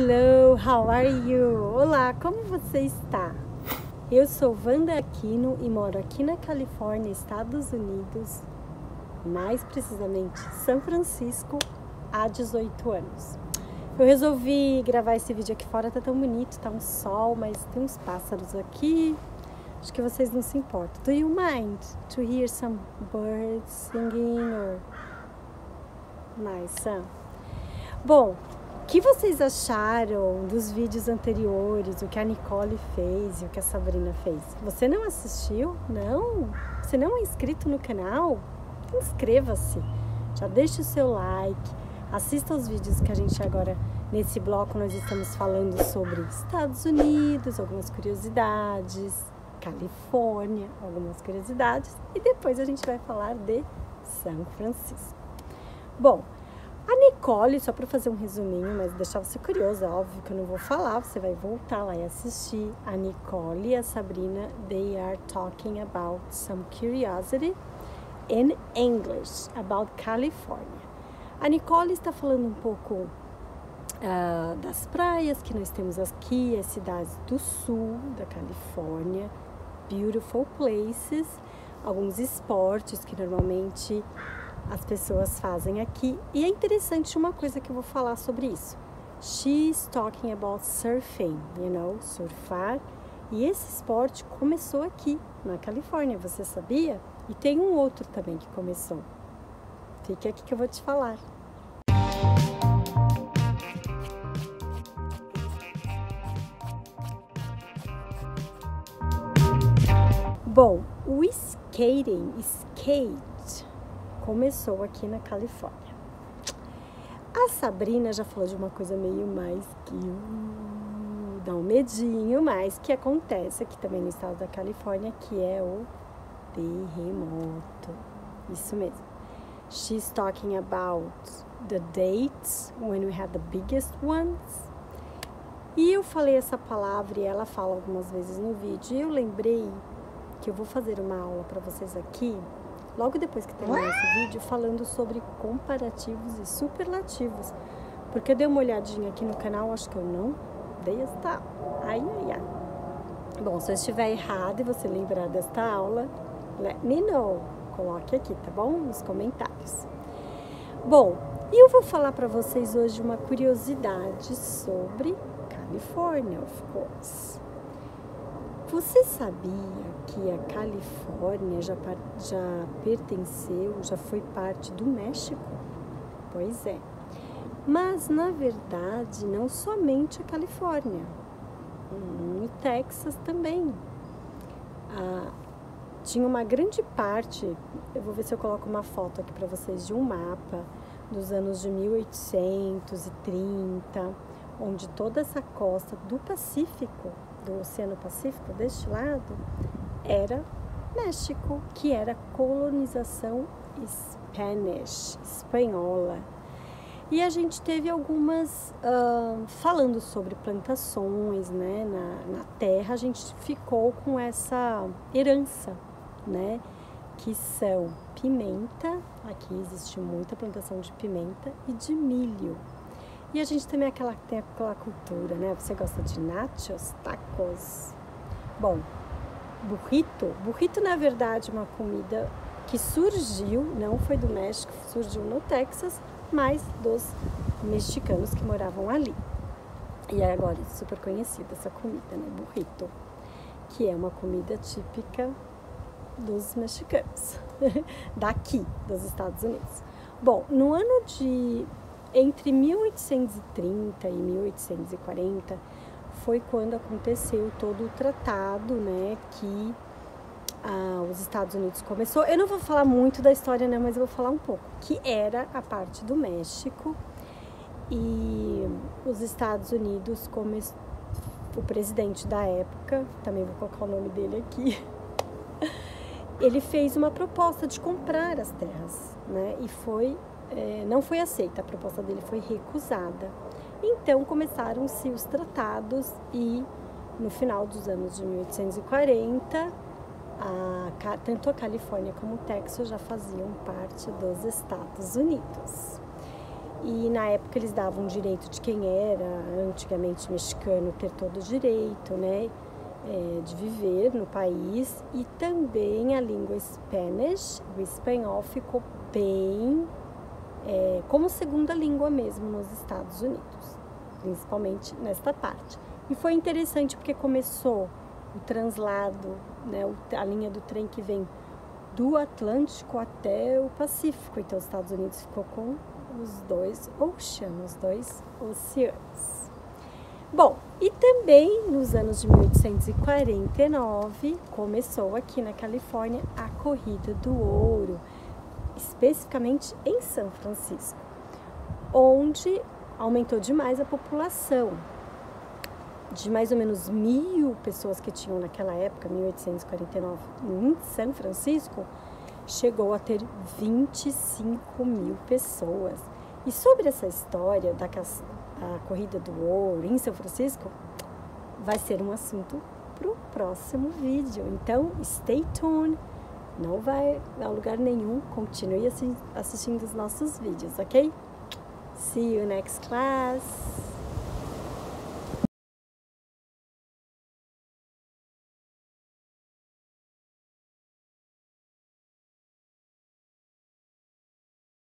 Hello, how are you? Olá, como você está? Eu sou Wanda Aquino e moro aqui na Califórnia, Estados Unidos, mais precisamente São Francisco, há 18 anos. Eu resolvi gravar esse vídeo aqui fora, tá tão bonito, tá um sol, mas tem uns pássaros aqui. Acho que vocês não se importam. Do you mind to hear some birds singing or nice? Huh? Bom, que vocês acharam dos vídeos anteriores, o que a Nicole fez e o que a Sabrina fez? Você não assistiu? Não? Você não é inscrito no canal? Inscreva-se, já deixe o seu like, assista os vídeos que a gente agora, nesse bloco, nós estamos falando sobre Estados Unidos, algumas curiosidades, Califórnia, algumas curiosidades, e depois a gente vai falar de São Francisco. Bom, a Nicole, só para fazer um resuminho, mas deixar você curiosa, óbvio que eu não vou falar, você vai voltar lá e assistir. A Nicole e a Sabrina, they are talking about some curiosity in English about California. A Nicole está falando um pouco uh, das praias que nós temos aqui, as cidades do sul da Califórnia, beautiful places, alguns esportes que normalmente as pessoas fazem aqui. E é interessante uma coisa que eu vou falar sobre isso. She's talking about surfing, you know, surfar. E esse esporte começou aqui, na Califórnia, você sabia? E tem um outro também que começou. Fique aqui que eu vou te falar. Bom, o skating, skate, começou aqui na Califórnia. A Sabrina já falou de uma coisa meio mais que uh, dá um medinho, mas que acontece aqui também no estado da Califórnia, que é o terremoto. Isso mesmo. She's talking about the dates when we had the biggest ones. E eu falei essa palavra e ela fala algumas vezes no vídeo. E eu lembrei que eu vou fazer uma aula para vocês aqui logo depois que terminar esse vídeo, falando sobre comparativos e superlativos. Porque eu dei uma olhadinha aqui no canal, acho que eu não dei esta. Ai, ai, ai. Bom, se eu estiver errado e você lembrar desta aula, let me know. Coloque aqui, tá bom? Nos comentários. Bom, e eu vou falar para vocês hoje uma curiosidade sobre Califórnia, of course. Você sabia que a Califórnia já, já pertenceu, já foi parte do México? Pois é. Mas, na verdade, não somente a Califórnia, no Texas também. Ah, tinha uma grande parte, eu vou ver se eu coloco uma foto aqui para vocês de um mapa dos anos de 1830, onde toda essa costa do Pacífico do Oceano Pacífico, deste lado, era México, que era colonização Spanish, espanhola. E a gente teve algumas, uh, falando sobre plantações né, na, na terra, a gente ficou com essa herança, né, que são pimenta, aqui existe muita plantação de pimenta e de milho. E a gente também é aquela, tem aquela cultura, né? Você gosta de nachos, tacos? Bom, burrito. Burrito, na verdade, é uma comida que surgiu, não foi do México, surgiu no Texas, mas dos mexicanos que moravam ali. E agora é super conhecida essa comida, né? Burrito, que é uma comida típica dos mexicanos, daqui, dos Estados Unidos. Bom, no ano de entre 1830 e 1840 foi quando aconteceu todo o tratado, né, que ah, os Estados Unidos começou. Eu não vou falar muito da história, né, mas eu vou falar um pouco. Que era a parte do México e os Estados Unidos começou o presidente da época, também vou colocar o nome dele aqui, ele fez uma proposta de comprar as terras, né? E foi é, não foi aceita, a proposta dele foi recusada. Então começaram-se os tratados e no final dos anos de 1840, a, tanto a Califórnia como o Texas já faziam parte dos Estados Unidos. E na época eles davam direito de quem era antigamente mexicano ter todo o direito, né? É, de viver no país e também a língua Spanish, o espanhol ficou bem é, como segunda língua mesmo nos Estados Unidos, principalmente nesta parte. E foi interessante porque começou o translado, né, a linha do trem que vem do Atlântico até o Pacífico. Então, os Estados Unidos ficou com os dois oceanos, os dois oceanos. Bom, e também nos anos de 1849 começou aqui na Califórnia a Corrida do Ouro, especificamente em São Francisco, onde aumentou demais a população. De mais ou menos mil pessoas que tinham naquela época, 1849, em São Francisco, chegou a ter 25 mil pessoas. E sobre essa história da corrida do ouro em São Francisco, vai ser um assunto para o próximo vídeo. Então, stay tuned, não vai a lugar nenhum, continue assistindo os nossos vídeos, ok? See you next class!